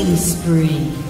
Killing spree.